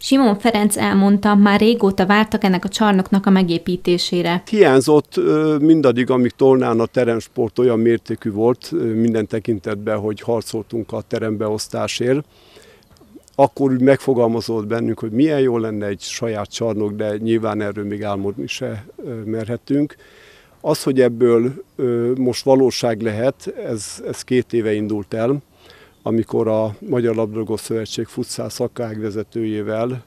Simon Ferenc elmondta, már régóta vártak ennek a csarnoknak a megépítésére. Hiányzott mindaddig, amíg Tolnán a teremsport olyan mértékű volt minden tekintetben, hogy harcoltunk a terembeosztásért. Akkor úgy megfogalmazott bennünk, hogy milyen jó lenne egy saját csarnok, de nyilván erről még álmodni se merhetünk. Az, hogy ebből most valóság lehet, ez, ez két éve indult el amikor a Magyar Labdarúgó Szövetség futszál szakágvezetőjével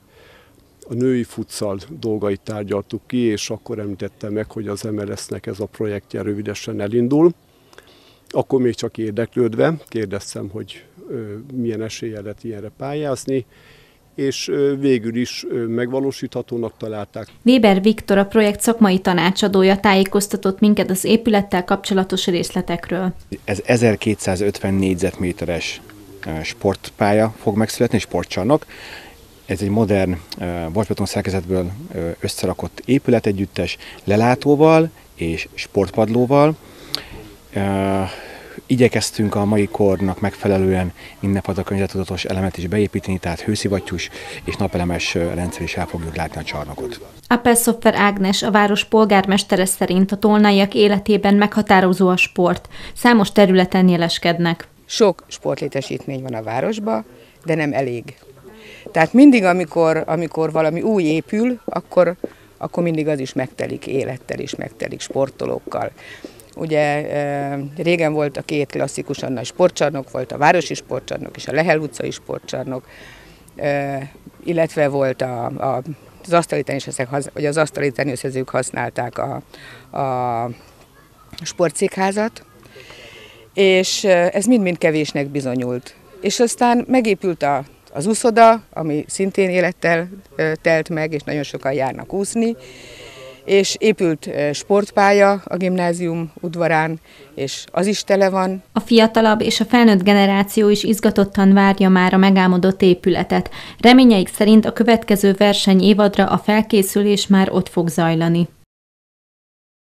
a női futszal dolgait tárgyaltuk ki, és akkor említette meg, hogy az MLS-nek ez a projektje rövidesen elindul. Akkor még csak érdeklődve kérdeztem, hogy milyen esélye lett ilyenre pályázni, és végül is megvalósíthatónak találták. Weber Viktor, a projekt szakmai tanácsadója tájékoztatott minket az épülettel kapcsolatos részletekről. Ez 1250 négyzetméteres sportpálya fog megszületni, sportcsarnok. Ez egy modern vasbeton szerkezetből összerakott épület együttes lelátóval és sportpadlóval. Igyekeztünk a mai kornak megfelelően mindenfajta környezetudatos elemet is beépíteni, tehát hőszivattyús és napelemes rendszer is el fogjuk látni a csarnokot. Appelszoffer Ágnes, a város polgármestere szerint a tolnaiak életében meghatározó a sport. Számos területen jeleskednek. Sok sportlétesítmény van a városban, de nem elég. Tehát mindig, amikor, amikor valami új épül, akkor, akkor mindig az is megtelik élettel és megtelik sportolókkal. Ugye régen volt a két klasszikusan nagy sportcsarnok, volt a városi sportcsarnok és a Lehel utcai sportcsarnok, illetve volt a, a az asztali teniszezők, vagy az asztali teniszezők használták a, a sportszékházat, és ez mind-mind kevésnek bizonyult. És aztán megépült a, az úszoda, ami szintén élettel telt meg, és nagyon sokan járnak úszni, és épült sportpálya a gimnázium udvarán, és az is tele van. A fiatalabb és a felnőtt generáció is izgatottan várja már a megálmodott épületet. Reményeik szerint a következő verseny évadra a felkészülés már ott fog zajlani.